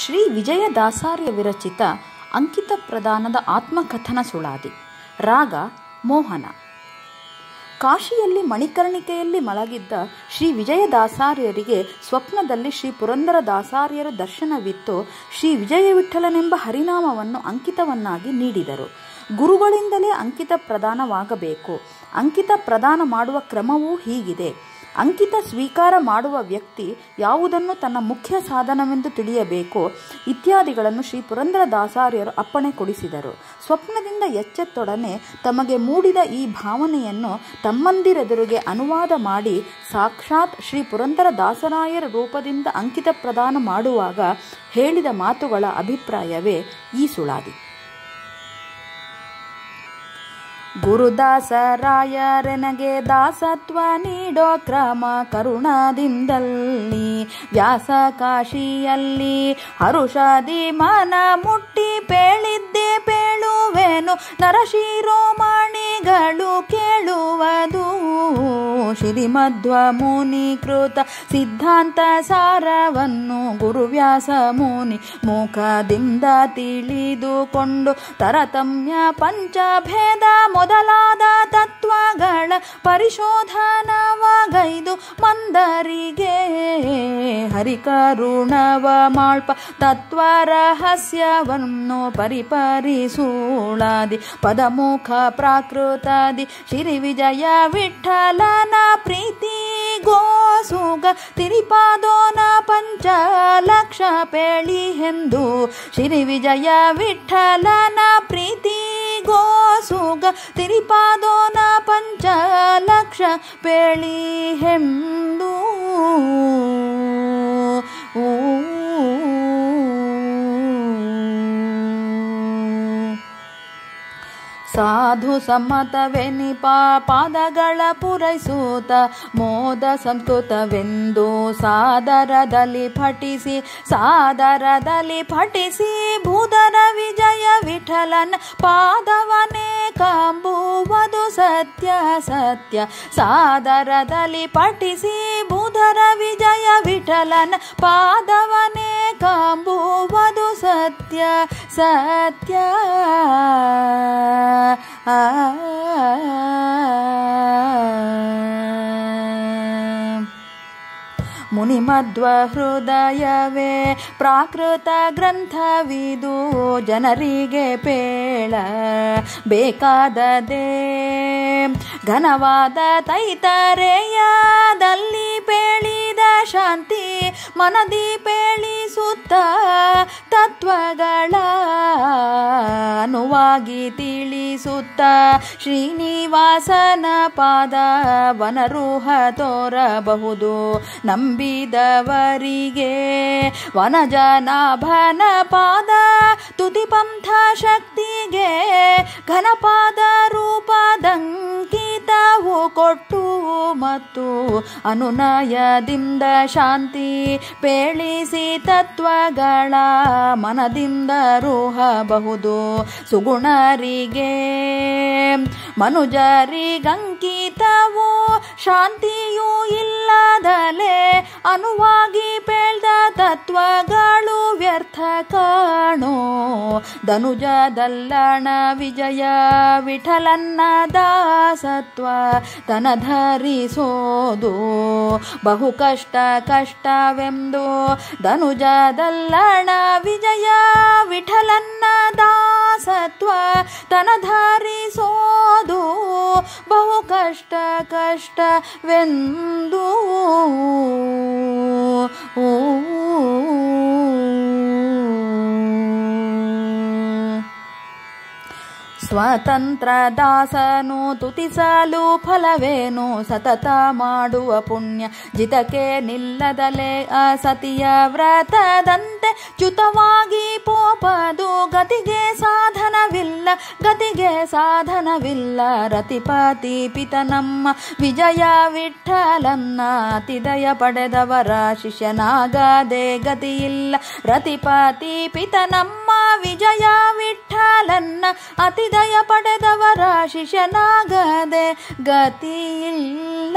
ಶ್ರೀ ವಿಜಯದಾಸಾರ್ಯ ವಿರಚಿತ ಅಂಕಿತ ಪ್ರದಾನದ ಆತ್ಮಕಥನ ಸುಳಾದಿ, ರಾಗ ಮೋಹನ. ಕಾಶಿಯಲ್ಲಿ ಮಣಿಕರ್ಣಿಕೆಯಲ್ಲಿ ಮಲಗಿದ್ದ ಶ್ರೀ ವಿಜಯದಾಸಾರ್ಯರಿಗೆ ಸ್ವಪ್ನದಲ್ಲಿ ಶ್ರೀ ಪುರಂದರದಾಸಾರ್ಯರ ದರ್ಶನವಿತ್ತು ಶ್ರೀ ವಿಜಯ ವಿಠಲನೆಂಬ ಹರಿನಾಮವನ್ನು ಅಂಕಿತವನ್ನಾಗಿ ನೀಡಿದರು. ಗುರುಗಳಿಂದಲೇ ಅಂಕಿತ ಪ್ರದಾನವಾಗಬೇಕು ಅಂಕಿತ ಪ್ರದಾನ ಮಾಡುವ ಕ್ರಮವೂ ಹೀಗಿದೆ. ಅಂಕಿತ ಸ್ವೀಕಾರ ಮಾಡುವ ವ್ಯಕ್ತಿ ಯಾವುದನ್ನು ತನ್ನ ಮುಖ್ಯ ಸಾಧನವೆಂದು ತಿಳಿಯಬೇಕು ಇತ್ಯಾದಿಗಳನ್ನು ಶ್ರೀ ಪುರಂದರದಾಸಾರ್ಯರು ಅಪ್ಪಣೆ ಕೊಡಿಸಿದರು. ಸ್ವಪ್ನದಿಂದ ಎಚ್ಚೆತ್ತೊಡನೆ ತಮಗೆ ಮೂಡಿದ ಈ ಭಾವನೆಯನ್ನು ತಮ್ಮಂದಿರೆದುರಿಗೆ ಅನುವಾದ ಮಾಡಿ ಸಾಕ್ಷಾತ್ ಶ್ರೀ ಪುರಂದರದಾಸರಾಯರ ರೂಪದಿಂದ ಅಂಕಿತ ಪ್ರದಾನ ಮಾಡುವಾಗ ಹೇಳಿದ ಮಾತುಗಳ ಅಭಿಪ್ರಾಯವೇ ಈ ಸುಳಾದಿ. ಗುರುದಾಸರಾಯರೆನಗೆ ದಾಸತ್ವ ನೀಡೋ ಕ್ರಮ ಕರುಣದಿಂದಲ್ಲಿ ವ್ಯಾಸ ಕಾಶಿಯಲ್ಲಿ ಹರುಷದಿ ಮನ ಮುಟ್ಟಿ ಪೇಳಿದ್ದೆ. ಪೇಳುವೆನು ನರಶಿರೋಮಣಿಗಳು ಕೇಳುವುದು. ಶ್ರೀಮಧ್ವ ಮುನಿಕೃತ ಸಿದ್ಧಾಂತ ಸಾರವನ್ನು ಗುರುವ್ಯಾಸ ಮುನಿ ಮುಖದಿಂದ ತಿಳಿದುಕೊಂಡು ತರತಮ್ಯ ಪಂಚಭೇದ ಮೊದಲಾದ ತತ್ವಗಳ ಪರಿಶೋಧನವಗೈದು ಮಂದರಿಗೆ ಹರಿಕರುಣವ ಮಾಳ್ಪ ತತ್ವ ರಹಸ್ಯವನ್ನು ಪರಿಪರಿಸೂಳಾದಿ, ಪದಮುಖ ಪ್ರಾಕೃತಾದಿ, ಶ್ರೀ ವಿಜಯ ವಿಠಲನ ಪ್ರೀತಿ ಗೋಸುಗ, ತಿರಿಪಾದೋನ ಪಂಚ ಲಕ್ಷ ಪೇಳಿ ಎಂದು ಶ್ರೀ ವಿಜಯ ವಿಠಲನ ಪ್ರೀತಿ ಗೋಸುಗ ತಿರಿಪಾದೋನ ಪಂಚಲಕ್ಷ ಪೇಳಿ ಹೆಂದು. ಸಾಧು ಸಮ್ಮತವೆನಿಪ ಪಾದಗಳ ಪೂರೈಸೂತ ಮೋದ ಸಂಸ್ಕೃತವೆಂದು ಸಾದರದಲ್ಲಿ ಪಠಿಸಿ ಸಾದರದಲ್ಲಿ ಪಠಿಸಿ ಭೂದರ ವಿಜಯ ವಿಠಲನ್ ಪಾದವನೇ ಕಾಂಬುವುದು ಸತ್ಯ ಸತ್ಯ ಸಾದರದಲ್ಲಿ ಪಠಿಸಿ ಭೂಧರ ವಿಜಯ ವಿಠಲನ್ ಪಾದವನೇ ಕಾಂಬುವುದು ಸತ್ಯ ಸತ್ಯ ಮುನಿಮಧ್ವ ಹೃದಯವೇ ಪ್ರಾಕೃತ ಗ್ರಂಥವಿದು ಜನರಿಗೆ ಪೇಳ. ಬೇಕಾದದೆ ಘನವಾದ ತೈತರೆಯಾದಲ್ಲಿ ಪೇಳಿದ ಶಾಂತಿ ಮನದಿ ಪೇಳಿಸುತ್ತ ತತ್ವಗಳ ಅನುವಾಗಿ ತಿಳಿಸುತ್ತ ಶ್ರೀನಿವಾಸನ ಪಾದ ವನರೂಹ ತೋರಬಹುದು. ನಂಬಿದವರಿಗೆ ವನಜನಾಭನ ಪಾದ, ತುದಿಪಂಥ ಶಕ್ತಿಗೆ ಘನಪಾದ ರೂಪದಂಕಿತವು ಕೊಟ್ಟು ಮತ್ತು ಅನುನಯದಿಂದ ಶಾಂತಿ ಪೇಳಿಸಿ ತತ್ವಗಳ ಮನದಿಂದ ರೋಹಬಹುದು ಸುಗುಣರಿಗೆ. ಮನುಜರಿಗಂಕಿತವು ಶಾಂತಿಯೂ ಇಲ್ಲದಲೆ ಅನುವಾಗಿ ಪೇಳ್ದ ತತ್ವಗಳು ವ್ಯರ್ಥ ಕಾಣೋ. ಧನುಜದಲ್ಲಣ ವಿಜಯ ವಿಠಲನ್ನ ದಾಸತ್ವ ತನ ಧರಿಸೋದು. ಬಹು ಕಷ್ಟ ಕಷ್ಟವೆಂದು ಧನುಜದಲ್ಲಣ ವಿಜಯ ವಿಠಲನ್ನ ದಾಸತ್ವ सत्त्वनधारी सोधु बहु कष्ट कष्टवे ಸ್ವತಂತ್ರ ದಾಸನು ತುತಿಸಲು ಫಲವೇನು? ಸತತ ಮಾಡುವ ಪುಣ್ಯ ಜಿತಕೆ ನಿಲ್ಲದಲೆ ಅಸತಿಯ ವ್ರತದಂತೆ ಚ್ಯುತವಾಗಿ ಪೋಪದು. ಗತಿಗೆ ಸಾಧನವಿಲ್ಲ ಗತಿಗೆ ಸಾಧನವಿಲ್ಲ. ರತಿಪತಿ ಪಿತ ನಮ್ಮ ವಿಜಯ ವಿಠಲನ್ನ ಅತಿದಯ ಪಡೆದವರ ಶಿಷ್ಯನಾಗದೆ ಗತಿಯಿಲ್ಲ. ರತಿಪತಿ ಪಿತ ನಮ್ಮ ವಿಜಯ ವಿಠಲನ್ನ ಅತಿದಯ ಪಡೆದವರ ಶಿಶನಾಗದೆ ಗತಿಯಿಲ್ಲ. ಇಲ್ಲ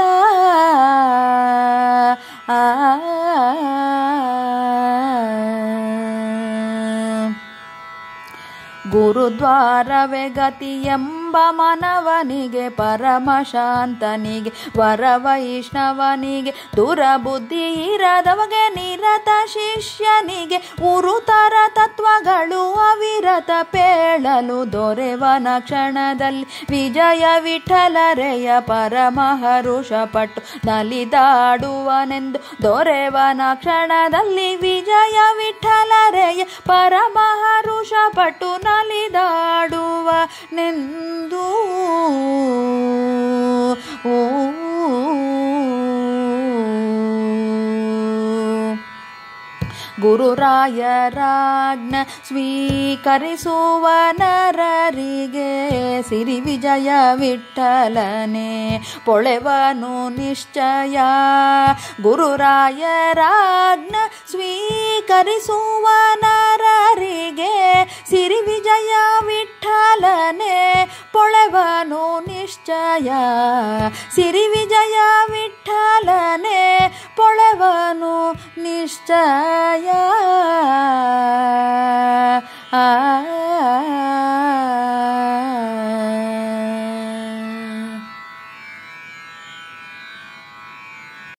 ಗುರುದ್ವಾರವೇ ಗತಿಯಮ್ಮ ಎಂಬ ಮನವನಿಗೆ, ಪರಮಶಾಂತನಿಗೆ, ವರವೈಷ್ಣವನಿಗೆ, ದುರಬುದ್ಧಿ ಇರದವಗೆ, ನಿರತ ಶಿಷ್ಯನಿಗೆ, ಉರುತರ ತತ್ವಗಳು ಅವಿರತ ಪೇಳಲು ದೊರೆವನ ಕ್ಷಣದಲ್ಲಿ, ವಿಜಯ ವಿಠಲರೆಯ ಪರಮಹರುಷ ಪಟ್ಟು ನಲಿದಾಡುವನೆಂದು ದೊರೆವನ ಕ್ಷಣದಲ್ಲಿ, ವಿಜಯ ವಿಠಲರೆಯ ಪರಮಹರುಷ ಪಟ್ಟು ನಲಿದಾಡುವನೆಂದು ಓ ಗುರುರಾಯರಾಜ್ಞ ಸ್ವೀಕರಿಸುವ ನರರಿಗೆ ಸಿರಿ ವಿಜಯ ವಿಠಲನೆ ಪೊಳೆವನು ನಿಶ್ಚಯ. ಗುರುರಾಯರಾಜ್ಞ ಸ್ವೀಕರಿಸುವ ನರರಿಗೆ ವಿಜಯ. ಸಿರಿ ವಿಜಯ ವಿಠಲನೆ ಪೊಳವನು ನಿಶ್ಚಯ. ಆ